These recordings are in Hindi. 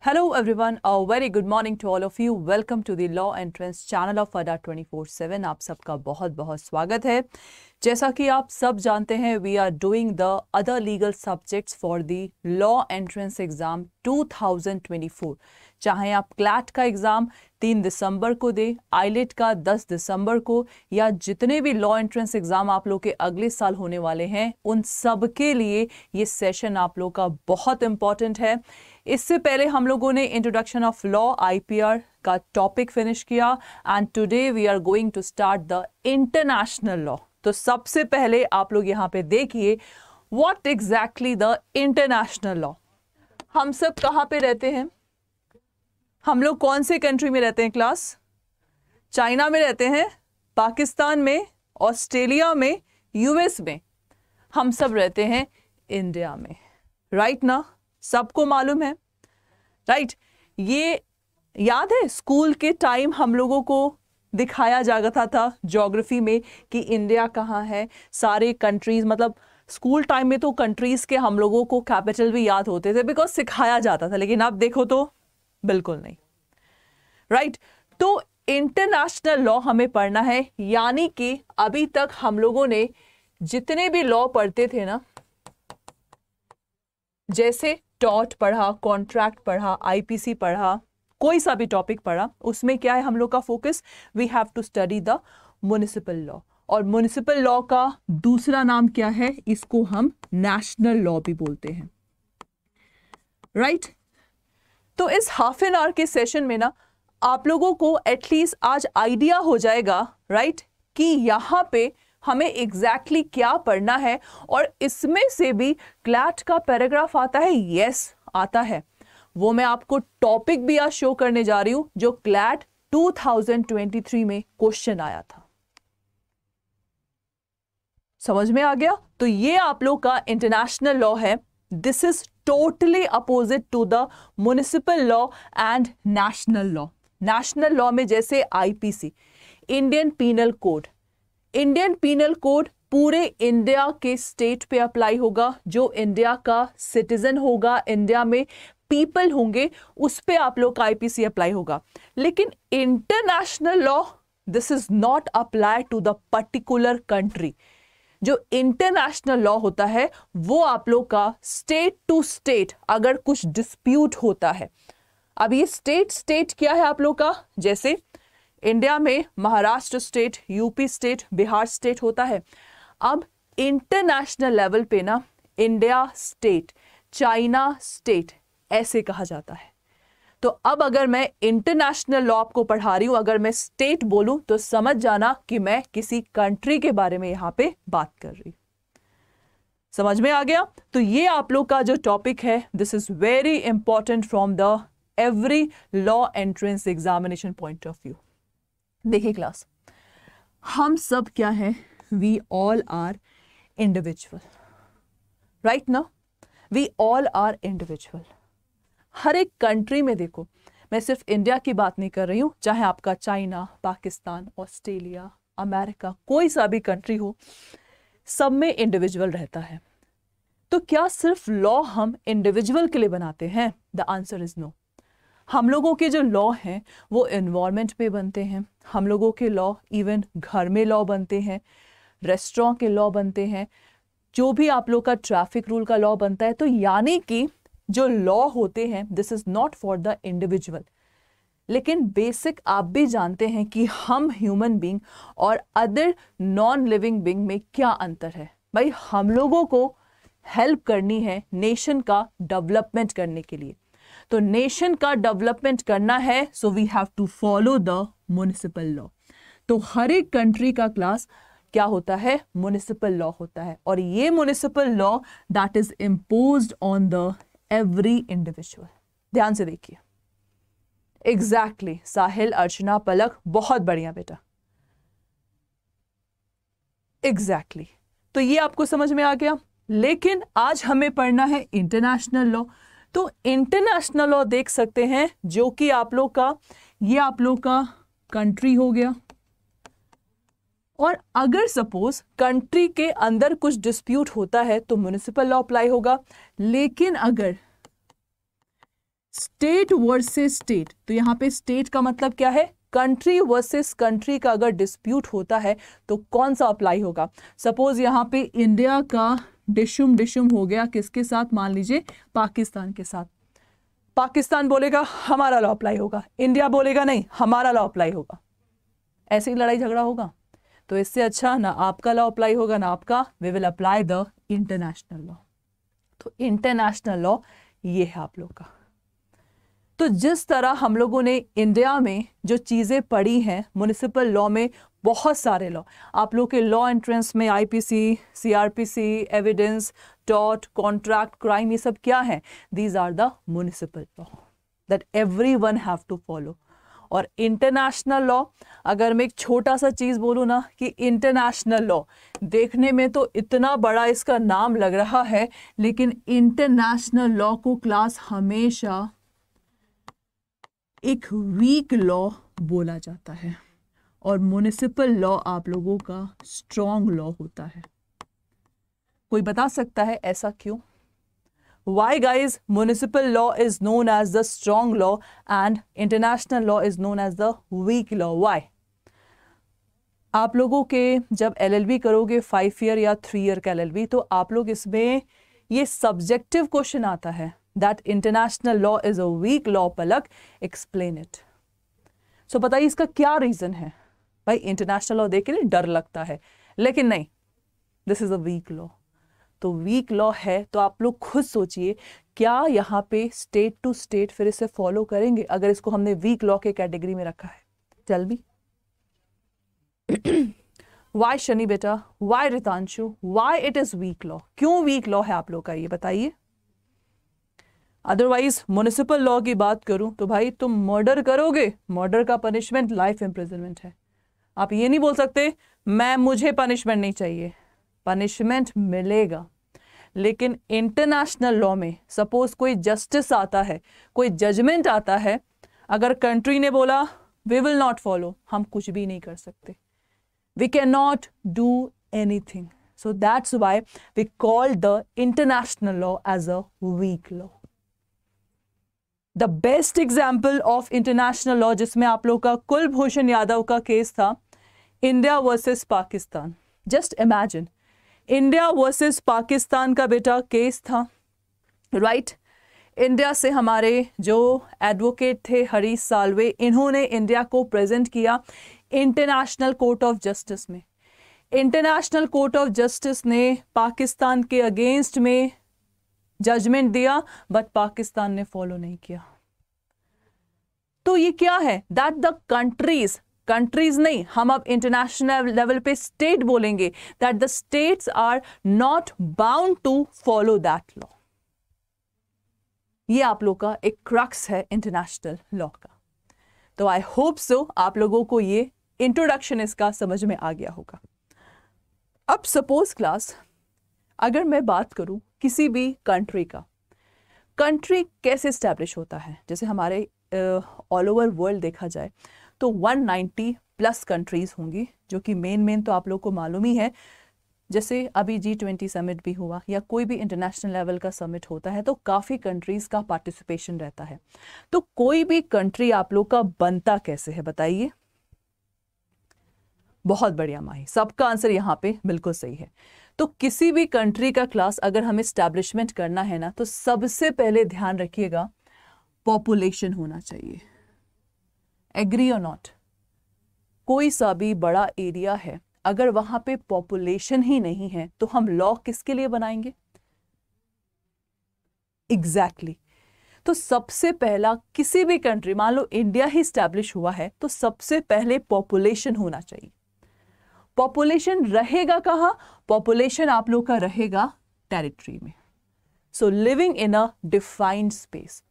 Hello everyone, a very good morning to all of you. Welcome to the Law Entrance channel of Ada 24/7. आप सबका बहुत बहुत स्वागत है जैसा कि आप सब जानते हैं we are doing the other legal subjects for the law entrance exam 2024 चाहे आप क्लैट का एग्ज़ाम तीन दिसंबर को दे आईलेट का दस दिसंबर को, या जितने भी लॉ एंट्रेंस एग्ज़ाम आप लोग के अगले साल होने वाले हैं, उन सब के लिए ये सेशन आप लोग का बहुत इंपॉर्टेंट है। इससे पहले हम लोगों ने इंट्रोडक्शन ऑफ़ लॉ आईपीआर का टॉपिक फिनिश किया and today we are going to start the international law तो सबसे पहले आप लोग यहाँ पे देखिए what exactly the international law हम सब कहाँ पे रहते हैं? हम लोग कौन से कंट्री में रहते हैं क्लास चाइना में रहते हैं पाकिस्तान में ऑस्ट्रेलिया में यूएस में। हम सब रहते हैं इंडिया में। राइट ना? सबको मालूम है। राइट ये याद है स्कूल के टाइम हम लोगों को दिखाया जाता था ज्योग्राफी में कि इंडिया कहाँ है सारे कंट्रीज़ मतलब स्कूल टाइम में तो कंट्रीज़ के हम लोगों को कैपिटल भी याद होते थे बिकॉज़ सिखाया जाता था, लेकिन अब देखो तो बिल्कुल नहीं राइट right? तो इंटरनेशनल लॉ हमें पढ़ना है, यानी कि अभी तक हम लोगों ने जितने भी लॉ पढ़ते थे ना, जैसे टॉट पढ़ा कॉन्ट्रैक्ट पढ़ा आईपीसी पढ़ा कोई सा भी टॉपिक पढ़ा उसमें क्या है हम लोग का focus we have to study the municipal law और म्यूनिसिपल लॉ का दूसरा नाम क्या है? इसको हम नेशनल लॉ भी बोलते हैं। Right right? तो इस हाफ़ एन आवर के सेशन में ना आप लोगों को एटलीस्ट आज आइडिया हो जाएगा राइट right? कि यहाँ पे हमें एग्जैक्टली exactly क्या पढ़ना है और इसमें से भी क्लैट का पैराग्राफ आता है? यस yes, आता है। वो मैं आपको टॉपिक भी आज शो करने जा रही हूँ, जो क्लैट 2023 में क्वेश्चन आया था। समझ में आ गया? तो ये आप लोग का इंटरनेशनल लॉ है। This is totally opposite to the municipal law and national law national law में जैसे IPC Indian penal code Indian penal code पूरे इंडिया के स्टेट पे अप्लाई होगा, जो इंडिया का सिटीजन होगा इंडिया में पीपल होंगे, उस पर आप लोग का आईपीसी अप्लाई होगा। लेकिन international law this is not apply to the particular country जो इंटरनेशनल लॉ होता है, वो आप लोग का स्टेट टू स्टेट अगर कुछ डिस्प्यूट होता है। अब ये स्टेट स्टेट क्या है आप लोग का? जैसे इंडिया में Maharashtra state UP state Bihar state होता है। अब इंटरनेशनल लेवल पे ना इंडिया स्टेट चाइना स्टेट ऐसे कहा जाता है। तो अब अगर मैं इंटरनेशनल लॉ आपको पढ़ा रही हूँ, अगर मैं स्टेट बोलूँ तो समझ जाना कि मैं किसी कंट्री के बारे में यहाँ पे बात कर रही समझ में आ गया? तो ये आप लोग का जो टॉपिक है this is very important from the every law entrance examination point of view देखिए क्लास हम सब क्या है? We all are individual right ना वी ऑल आर इंडिविजुअल हर एक कंट्री में देखो। मैं सिर्फ़ इंडिया की बात नहीं कर रही हूँ, चाहे आपका चाइना पाकिस्तान ऑस्ट्रेलिया अमेरिका कोई सा भी कंट्री हो, सब में इंडिविजुअल रहता है। तो क्या सिर्फ़ लॉ हम इंडिविजुअल के लिए बनाते हैं? द आंसर इज़ नो हम लोगों के जो लॉ हैं, वो इन्वायरमेंट पे बनते हैं। हम लोगों के लॉ इवन घर में लॉ बनते हैं रेस्टोरेंट के लॉ बनते हैं। जो भी आप लोग का ट्रैफ़िक रूल का लॉ बनता है तो यानी कि जो लॉ होते हैं this is not for the individual लेकिन बेसिक आप भी जानते हैं कि हम ह्यूमन बींग और अदर नॉन लिविंग बींग में क्या अंतर है? भाई, हम लोगों को हेल्प करनी है नेशन का डेवलपमेंट करने के लिए. तो नेशन का डेवलपमेंट करना है so we have to follow the municipal law तो हर एक कंट्री का क्लास क्या होता है? म्यूनिसिपल लॉ होता है. और ये municipal law that is impose on the every individual ध्यान से देखिए। एग्जैक्टली exactly, साहिल अर्चना पलक बहुत बढ़िया बेटा। Exactly exactly. तो ये आपको समझ में आ गया। लेकिन आज हमें पढ़ना है इंटरनेशनल लॉ तो इंटरनेशनल लॉ देख सकते हैं जो कि आप लोग का ये आप लोग का कंट्री हो गया। और अगर सपोज़ कंट्री के अंदर कुछ डिस्प्यूट होता है तो म्यूनिसिपल लॉ अप्लाई होगा। लेकिन अगर स्टेट वर्सेस स्टेट तो यहाँ पे स्टेट का मतलब क्या है? कंट्री वर्सेस कंट्री का अगर डिस्प्यूट होता है तो कौन सा अप्लाई होगा? सपोज़ यहाँ पे इंडिया का डिशुम डिशुम हो गया, किसके साथ? मान लीजिए पाकिस्तान के साथ। पाकिस्तान बोलेगा, हमारा लॉ अप्लाई होगा। इंडिया बोलेगा, नहीं, हमारा लॉ अप्लाई होगा। ऐसे ही लड़ाई झगड़ा होगा। तो इससे अच्छा ना आपका लॉ अप्लाई होगा, ना आपका we will apply the international law तो इंटरनेशनल लॉ ये है आप लोग का। तो जिस तरह हम लोगों ने इंडिया में जो चीज़ें पढ़ी हैं म्यूनिसिपल लॉ में बहुत सारे लॉ आप लोग के लॉ एंट्रेंस में आईपीसी सीआरपीसी एविडेंस टॉट कॉन्ट्रैक्ट क्राइम ये सब क्या है? These are the municipal law that everyone have to follow और इंटरनेशनल लॉ अगर मैं एक छोटा सा चीज़ बोलूँ ना कि इंटरनेशनल लॉ देखने में तो इतना बड़ा इसका नाम लग रहा है, लेकिन इंटरनेशनल लॉ को क्लास हमेशा एक वीक लॉ बोला जाता है और म्यूनिसिपल लॉ आप लोगों का स्ट्रॉन्ग लॉ होता है। कोई बता सकता है ऐसा क्यों? Why guys municipal law is known as the strong law and international law is known as the weak law why आप लोगों के जब एलएलबी करोगे फाइव ईयर या थ्री ईयर का एलएलबी तो आप लोग इसमें ये सब्जेक्टिव क्वेश्चन आता है that international law is a weak law Palak explain it so बताइए इसका क्या रीजन है? भाई इंटरनेशनल लॉ देख के लिए डर लगता है। लेकिन नहीं this is a weak law तो वीक लॉ है तो आप लोग खुद सोचिए, क्या यहाँ पे स्टेट टू स्टेट फिर इसे फॉलो करेंगे अगर इसको हमने वीक लॉ के कैटेगरी में रखा है। चल बी वाई शनि बेटा? Why Ritanshu why it is weak law क्यों वीक लॉ है आप लोग का ये बताइए। अदरवाइज़ म्यूनिसिपल लॉ की बात करूँ तो भाई तुम मर्डर करोगे। मर्डर का पनिशमेंट लाइफ इम्प्रिजनमेंट है। आप ये नहीं बोल सकते, मैं, मुझे पनिशमेंट नहीं चाहिए। पनिशमेंट मिलेगा। लेकिन इंटरनेशनल लॉ में सपोज़ कोई जस्टिस आता है, कोई जजमेंट आता है, अगर कंट्री ने बोला वी विल नॉट फॉलो हम कुछ भी नहीं कर सकते। We can not do anything so that's why we call the international law as a weak law the best example of international law जिसमें आप लोग का कुलभूषण यादव का केस था India versus Pakistan just imagine India versus Pakistan का बेटा केस था। Right right? इंडिया से हमारे जो एडवोकेट थे हरीश सालवे, इन्होंने इंडिया को प्रेजेंट किया इंटरनेशनल कोर्ट ऑफ़ जस्टिस में। इंटरनेशनल कोर्ट ऑफ़ जस्टिस ने पाकिस्तान के अगेंस्ट में जजमेंट दिया बट पाकिस्तान ने फॉलो नहीं किया। तो ये क्या है? दैट द कंट्रीज़ कंट्रीज़ नहीं, हम अब इंटरनेशनल लेवल पे स्टेट बोलेंगे that the states are not bound to follow that law ये आप लोग का एक क्रक्स है इंटरनेशनल लॉ का. तो आई होप सो आप लोगों को ये इंट्रोडक्शन इसका समझ में आ गया होगा. अब सपोज़ क्लास अगर मैं बात करूँ किसी भी कंट्री का कंट्री कैसे स्टैब्लिश होता है? जैसे हमारे ऑल ओवर वर्ल्ड देखा जाए तो 190 प्लस कंट्रीज़ होंगी, जो कि मेन मेन तो आप लोग को मालूम ही है। जैसे अभी जी ट्वेंटी समिट भी हुआ, या कोई भी इंटरनेशनल लेवल का समिट होता है तो काफ़ी कंट्रीज़ का पार्टिसिपेशन रहता है। तो कोई भी कंट्री आप लोग का बनता कैसे है, बताइए? बहुत बढ़िया माही, सबका आंसर यहाँ पे बिल्कुल सही है। तो किसी भी कंट्री का क्लास अगर हमें स्टैब्लिशमेंट करना है ना तो सबसे पहले ध्यान रखिएगा पॉपुलेशन होना चाहिए। एग्री और नॉट कोई सा भी बड़ा एरिया है, अगर वहाँ पे पॉपुलेशन ही नहीं है तो हम लॉ किसके लिए बनाएँगे? Exactly exactly. तो सबसे पहला किसी भी कंट्री मान लो इंडिया ही स्टैब्लिश हुआ है तो सबसे पहले पॉपुलेशन होना चाहिए। पॉपुलेशन रहेगा कहाँ? पॉपुलेशन आप लोग का रहेगा टेरिटरी में। So living in a defined space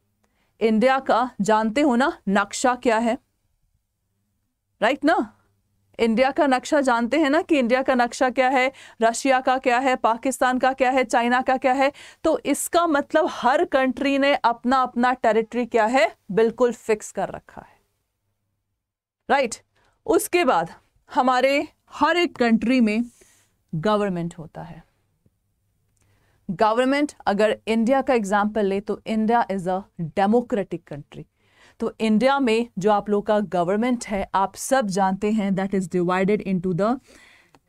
India का, जानते हो ना, नक्शा क्या है? राइट ना? इंडिया का नक्शा जानते हैं ना कि इंडिया का नक्शा क्या है? रशिया का क्या है? पाकिस्तान का क्या है? चाइना का क्या है? तो इसका मतलब हर कंट्री ने अपना अपना टेरिटरी क्या है? बिल्कुल फिक्स कर रखा है। Right right? उसके बाद हमारे हर एक कंट्री में गवर्नमेंट होता है। गवर्नमेंट अगर इंडिया का एग्ज़ाम्पल ले तो India is a democratic country तो इंडिया में जो आप लोग का गवर्नमेंट है, आप सब जानते हैं that is divided into the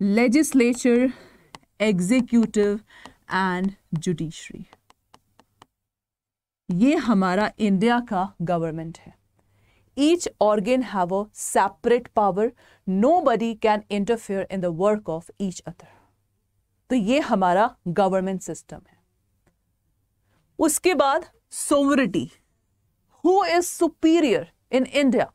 legislature executive and judiciary ये हमारा इंडिया का गवर्नमेंट है। Each organ have a separate power nobody can interfere in the work of each other तो ये हमारा गवर्नमेंट सिस्टम है। उसके बाद sovereignty who is superior in India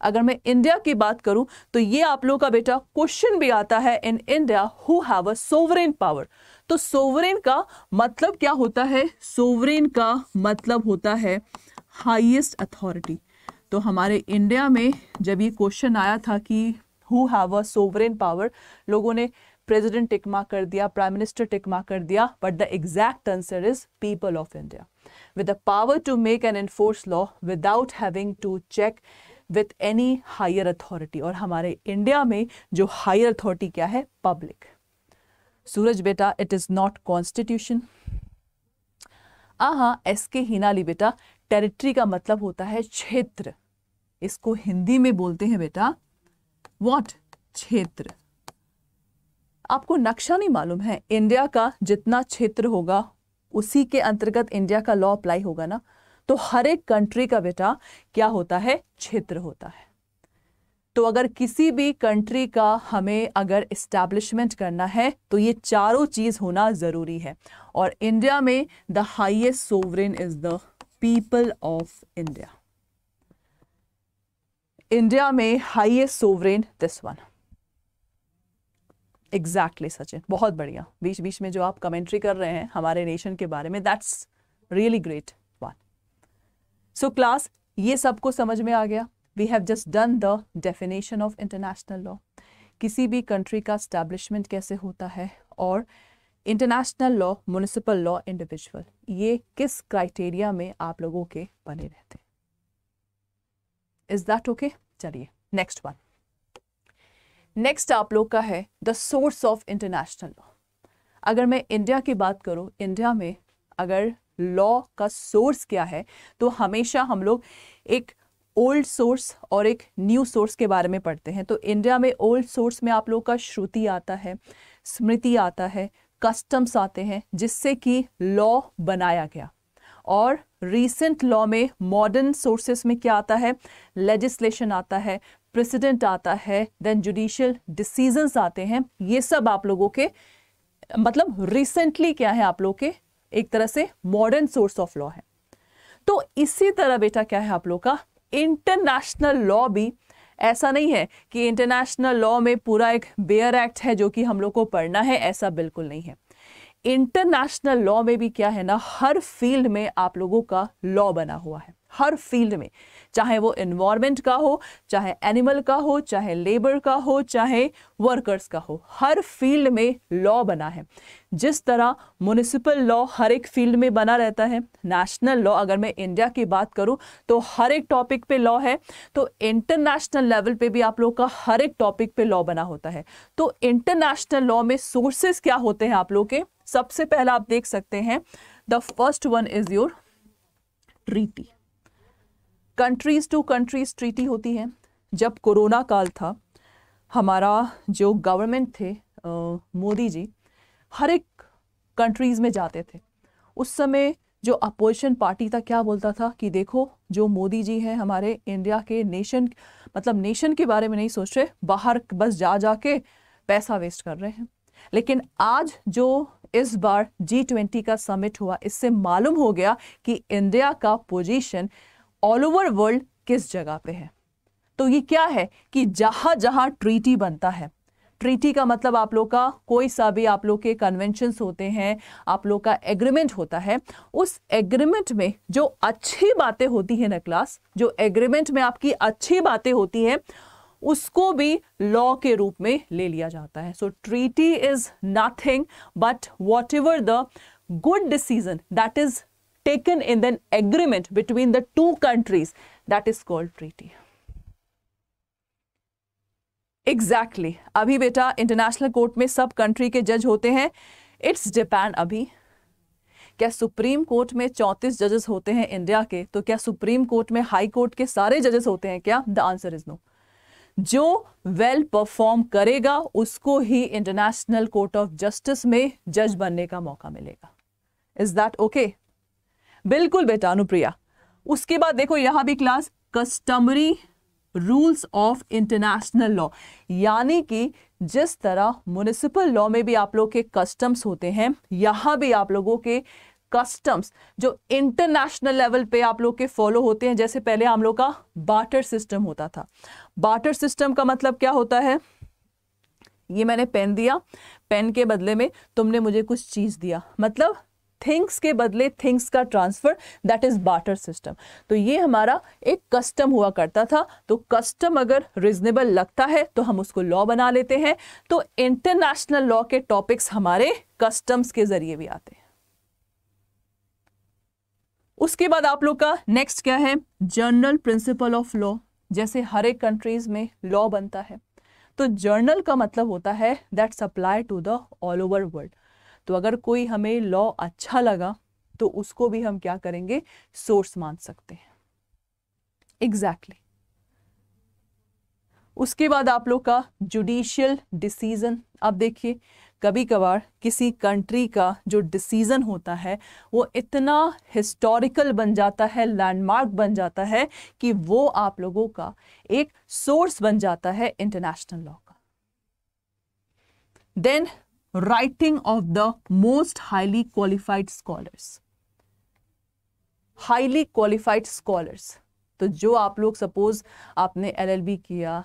अगर मैं इंडिया की बात करूँ तो ये आप लोगों का बेटा क्वेश्चन भी आता है in India who have a sovereign power तो सोवरेन का मतलब क्या होता है? सोवरेन का मतलब होता है हाईएस्ट अथॉरिटी तो हमारे इंडिया में जब ये क्वेश्चन आया था कि who have a sovereign power लोगों ने प्रेसिडेंट टिकमा कर दिया प्राइम मिनिस्टर टिकमा कर दिया but the exact answer is people of India with the power to make and enforce law without having to check with any higher authority. और हमारे इंडिया में जो हायर अथॉरिटी क्या है? पब्लिक सूरज बेटा इट इज़ नॉट कॉन्स्टिट्यूशन आहा एस के हिनाली बेटा टेरिटरी का मतलब होता है क्षेत्र. इसको हिंदी में बोलते हैं बेटा वॉट क्षेत्र. आपको नक्शा नहीं मालूम है इंडिया का जितना क्षेत्र होगा उसी के अंतर्गत इंडिया का लॉ अप्लाई होगा ना तो हर एक कंट्री का बेटा क्या होता है? क्षेत्र होता है। तो अगर किसी भी कंट्री का हमें अगर इस्टेब्लिशमेंट करना है तो ये चारों चीज़ होना ज़रूरी है। और इंडिया में the highest sovereign is the people of India India में highest sovereign this one exactly Sachin बहुत बढ़िया। बीच बीच में जो आप कमेंट्री कर रहे हैं हमारे नेशन के बारे में that's really great one so class ये सबको समझ में आ गया। We have just done the definition of international law किसी भी कंट्री का स्टैब्लिशमेंट कैसे होता है और international law municipal law individual ये किस क्राइटेरिया में आप लोगों के बने रहते हैं? इज़ दैट ओके चलिए नेक्स्ट वन नेक्स्ट आप लोग का है the source of international law अगर मैं इंडिया की बात करूँ इंडिया में अगर लॉ का सोर्स क्या है तो हमेशा हम लोग एक ओल्ड सोर्स और एक न्यू सोर्स के बारे में पढ़ते हैं। तो इंडिया में ओल्ड सोर्स में आप लोग का श्रुति आता है, स्मृति आता है कस्टम्स आते हैं, जिससे कि लॉ बनाया गया। और रीसेंट लॉ में मॉडर्न सोर्सेस में क्या आता है लेजिस्लेशन आता है प्रेसिडेंट आता है देन जुडिशियल डिसीजंस आते हैं, ये सब आप लोगों के मतलब रिसेंटली क्या है आप लोग के, एक तरह से मॉडर्न सोर्स ऑफ़ लॉ है। तो इसी तरह बेटा क्या है आप लोग का इंटरनेशनल लॉ भी, ऐसा नहीं है कि इंटरनेशनल लॉ में पूरा एक बेयर एक्ट है जो कि हम लोग को पढ़ना है, ऐसा बिल्कुल नहीं है। इंटरनेशनल लॉ में भी क्या है ना, हर फ़ील्ड में आप लोगों का लॉ बना हुआ है, हर फ़ील्ड में। चाहे वो इन्वायरमेंट का हो, चाहे एनिमल का हो, चाहे लेबर का हो, चाहे वर्कर्स का हो, हर फ़ील्ड में लॉ बना है। जिस तरह म्यूनिसिपल लॉ हर एक फ़ील्ड में बना रहता है नेशनल लॉ अगर मैं इंडिया की बात करूँ तो हर एक टॉपिक पे लॉ है तो इंटरनेशनल लेवल पे भी आप लोग का हर एक टॉपिक पे लॉ बना होता है। तो इंटरनेशनल लॉ में सोर्सेस क्या होते हैं आप लोग के? सबसे पहला आप देख सकते हैं the first one is your treaty countries to countries treaty होती है। जब कोरोना काल था, हमारा जो गवर्नमेंट थे मोदी जी, हर एक कंट्रीज़ में जाते थे। उस समय जो अपोजिशन पार्टी था, क्या बोलता था कि देखो, जो मोदी जी हैं, हमारे इंडिया के नेशन मतलब नेशन के बारे में नहीं सोच रहे, बाहर बस जा जा के पैसा वेस्ट कर रहे हैं। लेकिन आज जो इस बार जी ट्वेंटी का समिट हुआ, इससे मालूम हो गया कि इंडिया का पोजीशन ऑल ओवर वर्ल्ड किस जगह पे है? तो ये क्या है कि जहाँ जहाँ ट्रीटी बनता है। ट्रीटी का मतलब आप लोग का कोई सा भी आप लोग के कन्वेंशन होते हैं, आप लोग का एग्रीमेंट होता है, उस एग्रीमेंट में जो अच्छी बातें होती हैं ना क्लास जो एग्रीमेंट में आपकी अच्छी बातें होती हैं, उसको भी लॉ के रूप में ले लिया जाता है। So treaty is nothing but whatever the good decision that is taken in an agreement between the two countries. That is called treaty. Exactly exactly. अभी बेटा इंटरनेशनल कोर्ट में सब कंट्री के जज होते हैं. इट्स डिपेंड अभी. क्या सुप्रीम कोर्ट में चौंतीस जजेस होते हैं इंडिया के? तो क्या सुप्रीम कोर्ट में हाई कोर्ट के सारे जजेस होते हैं क्या? द आंसर इज़ नो जो वेल परफॉर्म करेगा, उसको ही इंटरनेशनल कोर्ट ऑफ़ जस्टिस में जज बनने का मौका मिलेगा. इज़ दैट ओके बिल्कुल बेटा, अनुप्रिया। उसके बाद देखो, यहाँ भी class customary rules of international law यानी कि जिस तरह म्यूनिसिपल लॉ में भी आप लोग के कस्टम्स होते हैं, यहाँ भी आप लोगों के कस्टम्स जो इंटरनेशनल लेवल पे आप लोग के फॉलो होते हैं, जैसे पहले हम लोग का बाटर सिस्टम होता था। बाटर सिस्टम का मतलब क्या होता है? ये मैंने पेन दिया। पेन के बदले में तुमने मुझे कुछ चीज़ दिया। मतलब थिंग्स के बदले थिंग्स का transfer that is barter system तो ये हमारा एक कस्टम हुआ करता था। तो कस्टम अगर रिजनेबल लगता है तो हम उसको लॉ बना लेते हैं। तो इंटरनेशनल लॉ के टॉपिक्स हमारे कस्टम्स के ज़रिए भी आते हैं। उसके बाद आप लोग का नेक्स्ट क्या है? जर्नल प्रिंसिपल ऑफ़ लॉ जैसे हर एक कंट्रीज़ में लॉ बनता है। तो जर्नल का मतलब होता है that supply to the all over world तो अगर कोई हमें लॉ अच्छा लगा तो उसको भी हम क्या करेंगे? सोर्स मान सकते हैं। Exactly exactly. उसके बाद आप लोग का जुडिशियल डिसीज़न अब देखिए कभी कभार किसी कंट्री का जो डिसीज़न होता है, वो इतना हिस्टोरिकल बन जाता है लैंडमार्क बन जाता है, कि वो आप लोगों का एक सोर्स बन जाता है इंटरनेशनल लॉ का। Then writing of the most highly qualified scholars highly qualified scholars तो जो आप लोग सपोज़ आपने एलएलबी किया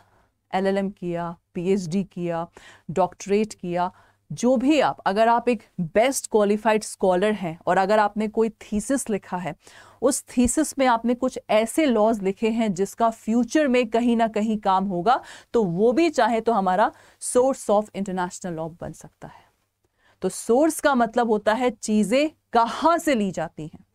एलएलएम किया पीएचडी किया डॉक्टरेट किया, जो भी आप, अगर आप एक बेस्ट क्वालिफाइड स्कॉलर हैं और अगर आपने कोई थीसिस लिखा है, उस थीसिस में आपने कुछ ऐसे लॉज लिखे हैं जिसका फ्यूचर में कहीं ना कहीं काम होगा तो वो भी चाहे तो हमारा सोर्स ऑफ़ इंटरनेशनल लॉ बन सकता है। तो सोर्स का मतलब होता है चीज़ें कहाँ से ली जाती हैं।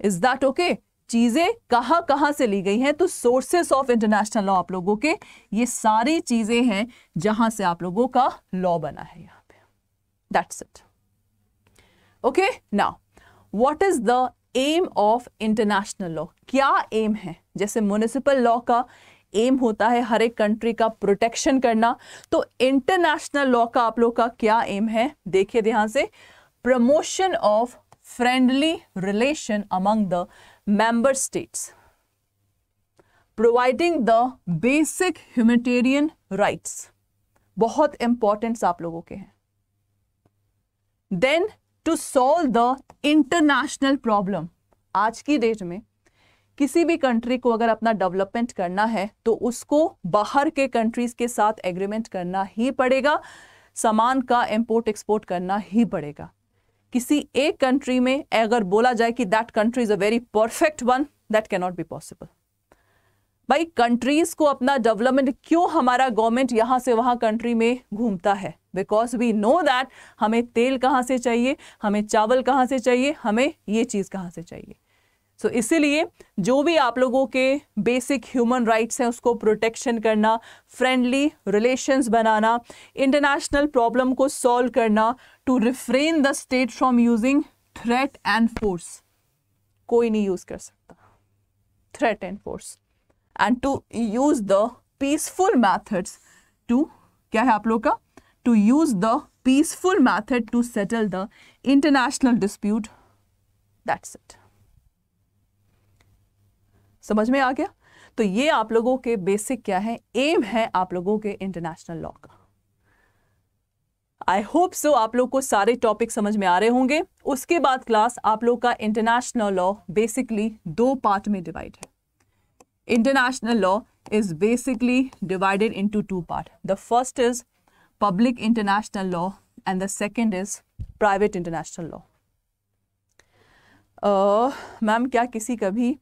इज़ दैट ओके चीज़ें कहाँ कहाँ से ली गई हैं? तो सोर्सेस ऑफ़ इंटरनेशनल लॉ आप लोगों के, ये सारी चीज़ें हैं जहाँ से आप लोगों का लॉ बना है यहाँ पे। That's it okay now what is the aim of international law क्या एम है? जैसे म्यूनिसिपल लॉ का एम होता है हर एक कंट्री का प्रोटेक्शन करना। तो इंटरनेशनल लॉ का आप लोग का क्या एम है? देखिए ध्यान से। Promotion of friendly relation among the member states. Providing the basic humanitarian rights बहुत इंपॉर्टेंट आप लोगों के हैं। Then to solve the international problem आज की डेट में किसी भी कंट्री को अगर अपना डेवलपमेंट करना है तो उसको बाहर के कंट्रीज़ के साथ एग्रीमेंट करना ही पड़ेगा, सामान का इम्पोर्ट एक्सपोर्ट करना ही पड़ेगा। किसी एक कंट्री में अगर बोला जाए कि that country is a very perfect one that cannot be possible भाई कंट्रीज़ को अपना डेवलपमेंट क्यों हमारा गवर्नमेंट यहाँ से वहाँ कंट्री में घूमता है? बिकॉज़ वी नो दैट हमें तेल कहाँ से चाहिए, हमें चावल कहाँ से चाहिए, हमें ये चीज़ कहाँ से चाहिए। सो so, इसीलिए जो भी आप लोगों के बेसिक ह्यूमन राइट्स हैं उसको प्रोटेक्शन करना फ्रेंडली रिलेशंस बनाना इंटरनेशनल प्रॉब्लम को सॉल्व करना to refrain the state from using threat and force कोई नहीं यूज़ कर सकता। Threat and force and to use the peaceful methods to क्या है आप लोग का? To use the peaceful method to settle the international dispute that's it समझ में आ गया? तो ये आप लोगों के बेसिक क्या है? एम है आप लोगों के इंटरनेशनल लॉ का। आई होप सो आप लोग को सारे टॉपिक समझ में आ रहे होंगे। उसके बाद क्लास आप लोग का इंटरनेशनल लॉ बेसिकली दो पार्ट में डिवाइड है। International law is basically divided into two part the first is public international law and the second is private international law ma'am क्या किसी कभी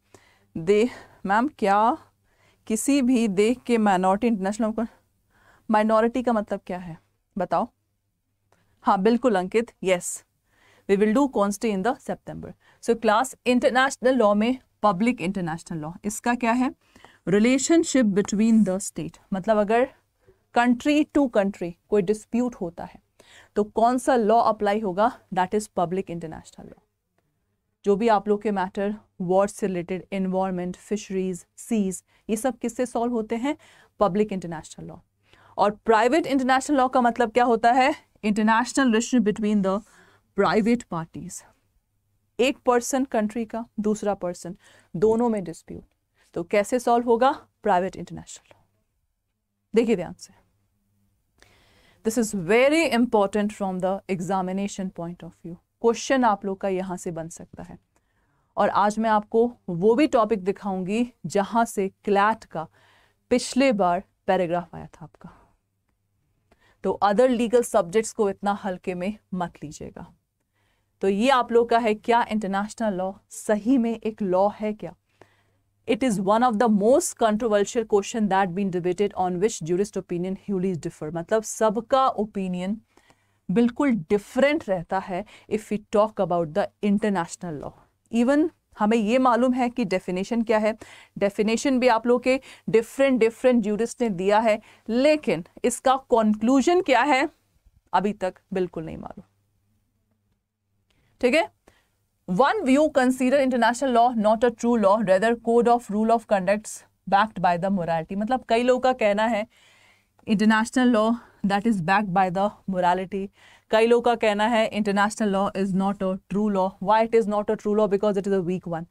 दे मैम क्या किसी भी देख के माइनॉरिटी इंटरनेशनल माइनॉरिटी का मतलब क्या है? बताओ। हाँ बिल्कुल, Ankit. Yes we will do कॉन्स्टे in the September so class international law में पब्लिक इंटरनेशनल लॉ इसका क्या है? रिलेशनशिप बिटवीन द स्टेट मतलब अगर कंट्री टू कंट्री कोई डिस्प्यूट होता है तो कौन सा लॉ अप्लाई होगा? That is public international law जो भी आप लोग के मैटर वॉर से रिलेटेड इन्वायरमेंट फिशरीज सीज ये सब किससे सॉल्व होते हैं? पब्लिक इंटरनेशनल लॉ और प्राइवेट इंटरनेशनल लॉ का मतलब क्या होता है? International relation between the private parties एक पर्सन कंट्री का, दूसरा पर्सन दोनों में डिस्प्यूट तो कैसे सॉल्व होगा? प्राइवेट इंटरनेशनल लॉ देखिए ध्यान से. This is very important from the examination point of view question आप लोग का यहाँ से बन सकता है. और आज मैं आपको वो भी टॉपिक दिखाऊँगी जहाँ से क्लैट का पिछले बार पैराग्राफ आया था आपका। तो अदर लीगल सब्जेक्ट्स को इतना हल्के में मत लीजिएगा। तो ये आप लोग का है, क्या इंटरनेशनल लॉ सही में एक लॉ है क्या? It is one of the most controversial question that been debated on which jurist opinion ह्यूलीज differ मतलब सबका ओपिनियन बिल्कुल डिफरेंट रहता है if we talk about the international law even हमें ये मालूम है कि डेफिनेशन क्या है? डेफिनेशन भी आप लोग के डिफरेंट डिफरेंट जूरिस्ट ने दिया है। लेकिन इसका कंक्लूजन क्या है? अभी तक बिल्कुल नहीं मालूम। ठीक है? One view consider international law not a true law rather code of rule of conduct backed by the morality मतलब कई लोगों का कहना है international law that is backed by the morality कई लोगों का कहना है international law is not a true law why it is not a true law because it is a weak one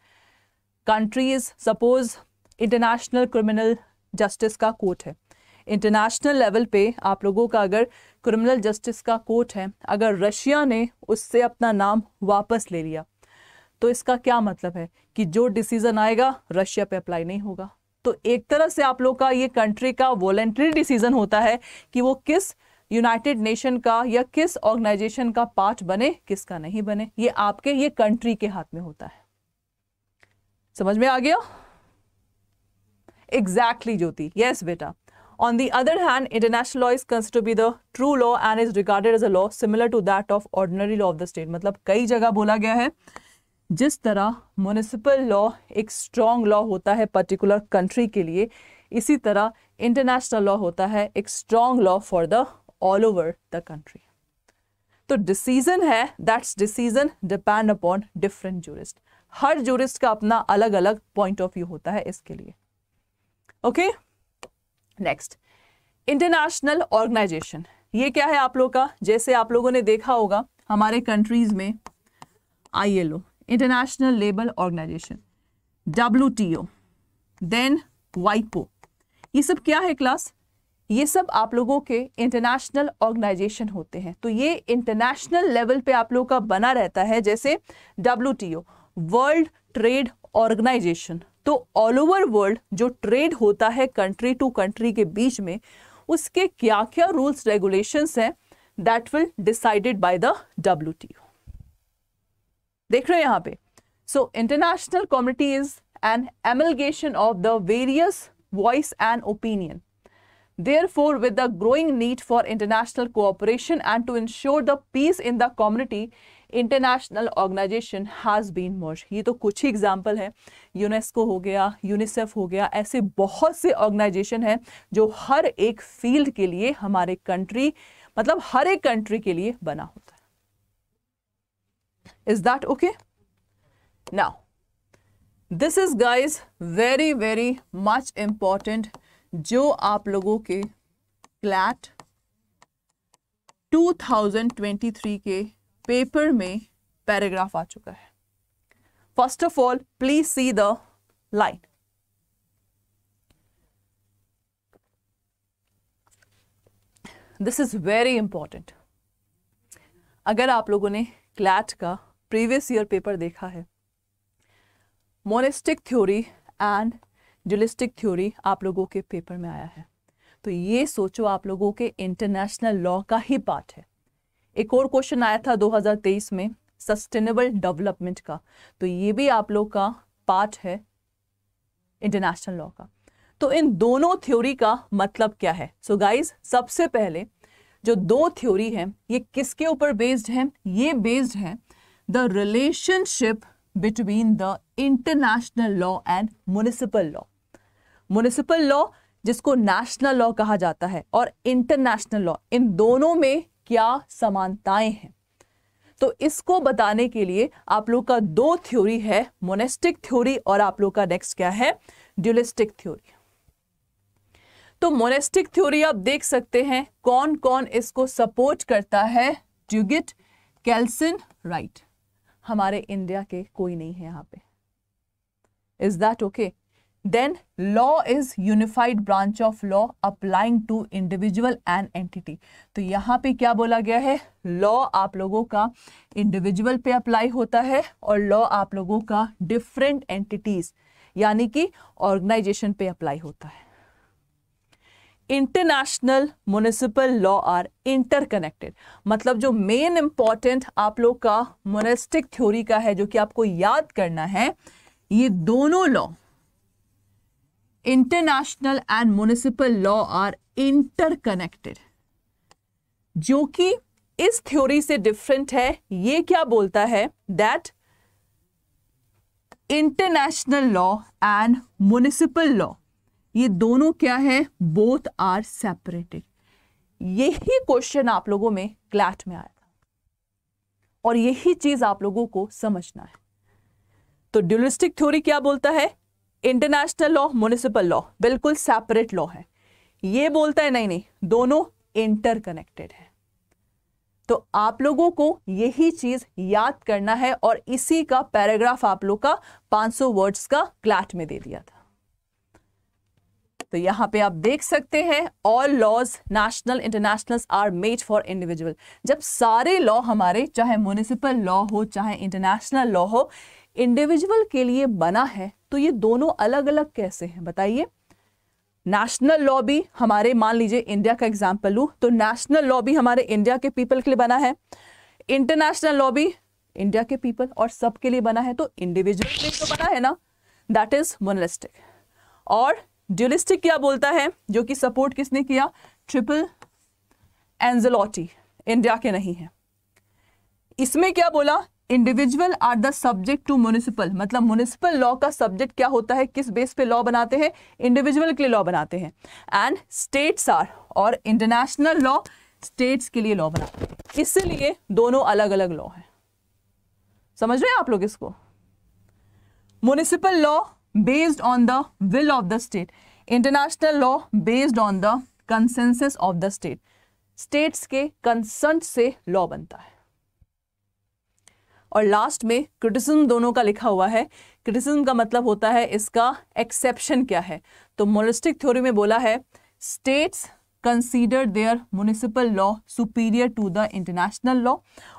countries suppose international criminal justice का कोर्ट है। इंटरनेशनल लेवल पे आप लोगों का अगर क्रिमिनल जस्टिस का कोर्ट है, अगर रशिया ने उससे अपना नाम वापस ले लिया तो इसका क्या मतलब है? कि जो डिसीज़न आएगा रशिया पे अप्लाई नहीं होगा। तो एक तरह से आप लोग का ये कंट्री का वॉलेंट्री डिसीज़न होता है कि वो किस यूनाइटेड नेशन का या किस ऑर्गेनाइजेशन का पार्ट बने किसका नहीं बने ये आपके ये कंट्री के हाथ में होता है। समझ में आ गया? एग्जैक्टली ज्योति। यस बेटा। On the other hand, international law is considered to be the true law and is regarded as a law similar to that of ordinary law of the state. मतलब कई जगह बोला गया है जिस तरह म्यूनिसिपल लॉ एक स्ट्रॉन्ग लॉ होता है पर्टिकुलर कंट्री के लिए इसी तरह इंटरनेशनल लॉ होता है एक strong law for the all over the country तो डिसीज़न है that's decision depend upon different jurist her jurist का अपना अलग अलग पॉइंट ऑफ़ व्यू होता है इसके लिए। ओके नेक्स्ट इंटरनेशनल ऑर्गेनाइजेशन ये क्या है आप लोग का? जैसे आप लोगों ने देखा होगा, हमारे कंट्रीज़ में ILO international labour organisation W T O then वाइपो ये सब क्या है क्लास ये सब आप लोगों के इंटरनेशनल ऑर्गेनाइजेशन होते हैं। तो ये इंटरनेशनल लेवल पे आप लोगों का बना रहता है जैसे W T O world trade organisation तो ऑल ओवर वर्ल्ड जो ट्रेड होता है कंट्री टू कंट्री के बीच में, उसके क्या क्या रूल्स रेगुलेशंस हैं that will decided by the W देख रहे हैं यहाँ पे। So international community is an amalgamation of the various voice and opinion therefore, with the growing need for international cooperation and to ensure the peace in the community international organisation has been merge ये तो कुछ ही एग्ज़ाम्पल है। यूनेस्को हो गया यूनिसेफ हो गया, ऐसे बहुत से ऑर्गेनाइजेशन हैं जो हर एक फ़ील्ड के लिए हमारे कंट्री मतलब हर एक कंट्री के लिए बना होता है। Is that okay now this is guys very very much important जो आप लोगों के क्लैट 2023 के पेपर में पैराग्राफ आ चुका है। First of all please see the line this is very important अगर आप लोगों ने क्लैट का प्रीवियस ईयर पेपर देखा है monistic theory and dualistic theory आप लोगों के पेपर में आया है। तो ये सोचो आप लोगों के इंटरनेशनल लॉ का ही पार्ट है। एक और क्वेश्चन आया था 2023 में सस्टेनेबल डेवलपमेंट का। तो ये भी आप लोग का पार्ट है इंटरनेशनल लॉ का। तो इन दोनों थ्योरी का मतलब क्या है? सो so गाइस सबसे पहले जो दो थ्योरी है, ये किसके ऊपर बेस्ड है? ये बेस्ड है the relationship between the international law and municipal law municipal law जिसको नेशनल लॉ कहा जाता है और इंटरनेशनल लॉ इन दोनों में क्या समानताएँ हैं? तो इसको बताने के लिए आप लोग का दो थ्योरी है मोनेस्टिक थ्योरी और आप लोग का नेक्स्ट क्या है? ड्यूलिस्टिक थ्योरी तो मोनेस्टिक थ्योरी आप देख सकते हैं कौन कौन इसको सपोर्ट करता है? ड्यूगिट कैल्सिन राइट हमारे इंडिया के कोई नहीं है यहाँ पे. Is that okay then law is unified branch of law applying to individual and entity तो यहाँ पे क्या बोला गया है? लॉ आप लोगों का इंडिविजुअल पे अप्लाई होता है और लॉ आप लोगों का डिफरेंट एंटिटीज यानी कि ऑर्गेनाइजेशन पे अप्लाई होता है। International municipal law are interconnected मतलब जो मेन इंपॉर्टेंट आप लोग का मोनेस्टिक थ्योरी का है, जो कि आपको याद करना है, ये दोनों law international and municipal law are interconnected जो कि इस थ्योरी से डिफरेंट है, ये क्या बोलता है? That international law and municipal law ये दोनों क्या है? बोथ आर सेपरेटेड यही क्वेश्चन आप लोगों में क्लैट में आया था। और यही चीज़ आप लोगों को समझना है। तो ड्यूलिस्टिक थ्योरी क्या बोलता है? इंटरनेशनल लॉ म्यूनिसिपल लॉ बिल्कुल सेपरेट लॉ है। ये बोलता है, नहीं नहीं, दोनों इंटरकनेक्टेड है। तो आप लोगों को यही चीज़ याद करना है और इसी का पैराग्राफ आप लोग का 500 वर्ड्स का क्लैट में दे दिया था। तो यहाँ पे आप देख सकते हैं all laws national international are made for individual जब सारे लॉ हमारे, चाहे म्यूनिसिपल लॉ हो, चाहे इंटरनेशनल लॉ हो इंडिविजुअल के लिए बना है तो ये दोनों अलग अलग कैसे हैं? बताइए। नेशनल लॉ भी हमारे, मान लीजिए इंडिया का एग्ज़ाम्पल लू तो नेशनल लॉ भी हमारे इंडिया के पीपल के लिए बना है। इंटरनेशनल लॉ भी इंडिया के पीपल और सबके लिए बना है तो इंडिविजुअल के लिए तो बना है ना? दैट इज़ मोनलिस्टिक और ड्यूलिस्टिक क्या बोलता है, जो कि सपोर्ट किसने किया? ट्रिपल एंजलॉटी इंडिया के नहीं है। इसमें क्या बोला? Individual are the subject to municipal मतलब म्यूनिसिपल लॉ का सब्जेक्ट क्या होता है? किस बेस पे लॉ बनाते हैं? इंडिविजुअल के लिए लॉ बनाते हैं। एंड स्टेट्स आर और इंटरनेशनल लॉ स्टेट्स के लिए लॉ बनाते हैं। इसलिए दोनों अलग अलग लॉ हैं। समझ रहे हैं आप लोग इसको? Municipal law based on the will of the state international law based on the consensus of the state states के कंसेंट से लॉ बनता है। और लास्ट में क्रिटिसिज्म दोनों का लिखा हुआ है। क्रिटिसिज्म का मतलब होता है इसका एक्सेप्शन क्या है? तो मोलिस्टिक थ्योरी में बोला है states consider their municipal law superior to the international law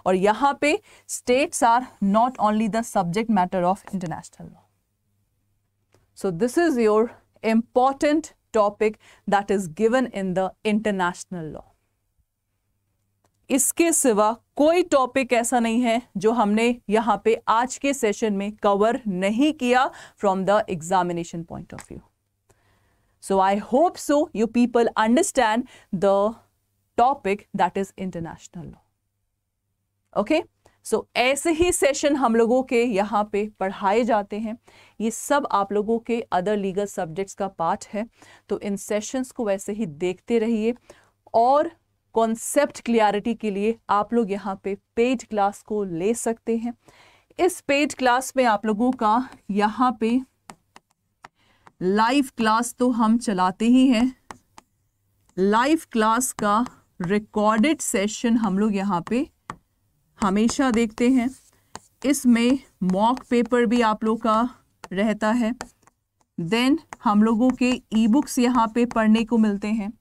और यहाँ पे states are not only the subject matter of international law so this is your important topic that is given in the international law. इसके सिवा कोई टॉपिक ऐसा नहीं है जो हमने यहाँ पे आज के सेशन में कवर नहीं किया from the examination point of view So, I hope so you people understand the topic that is international law. Okay? So ऐसे ही सेशन हम लोगों के यहाँ पे पढ़ाए जाते हैं ये सब आप लोगों के अदर लीगल सब्जेक्ट्स का पार्ट है तो इन सेशंस को वैसे ही देखते रहिए और कॉन्सेप्ट क्लियरिटी के लिए आप लोग यहाँ पे पेड क्लास को ले सकते हैं। इस पेड क्लास में आप लोगों का यहाँ पे लाइव क्लास तो हम चलाते ही हैं। लाइव क्लास का रिकॉर्डेड सेशन हम लोग यहाँ पे हमेशा देखते हैं। इसमें मॉक पेपर भी आप लोग का रहता है। देन हम लोगों के ई बुक्स यहाँ पे पढ़ने को मिलते हैं।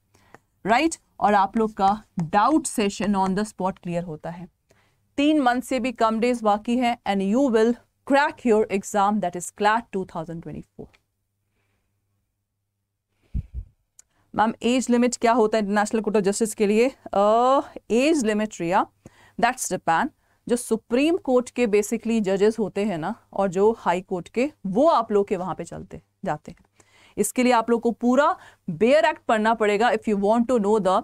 राइट? और आप लोग का doubt session on the spot clear होता है। तीन मंथ से भी कम डेज़ बाकी है and you will crack your exam that is CLAT 2024 ma'am age limit क्या होता है इंटरनेशनल कोर्ट ऑफ़ जस्टिस के लिए? Age limit Riya that's Japan जो सुप्रीम कोर्ट के बेसिकली जजेस होते हैं ना, और जो हाई कोर्ट के, वो आप लोग के वहाँ पे चलते, जाते हैं। इसके लिए आप लोग को पूरा बेयर एक्ट पढ़ना पड़ेगा if you want to know the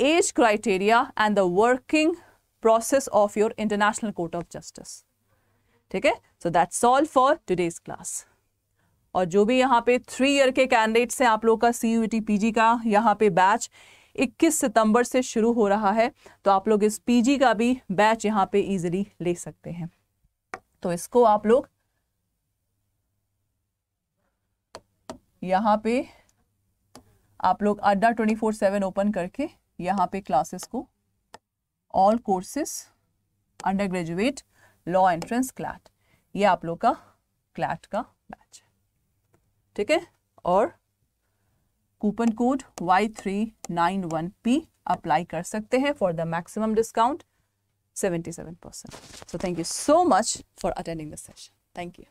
age criteria and the working process of your international court of justice ठीक है? So that's all for today's class और जो भी यहाँ पे थ्री ईयर के कैंडिडेट्स हैं आप लोग का सी यू पीजी का यहाँ पे बैच 21 सितंबर से शुरू हो रहा है तो आप लोग इस पीजी का भी बैच यहाँ पे इजीली ले सकते हैं। तो इसको आप लोग यहाँ पे आप लोग अड्डा ट्वेंटी फोर सेवन ओपन करके यहाँ पे क्लासेस को all courses under graduate law entrance CLAT ये आप लोग का क्लैट का बैच है। ठीक है? और coupon code Y three nine one P apply कर सकते हैं for the maximum discount seventy seven percent so thank you so much for attending the session thank you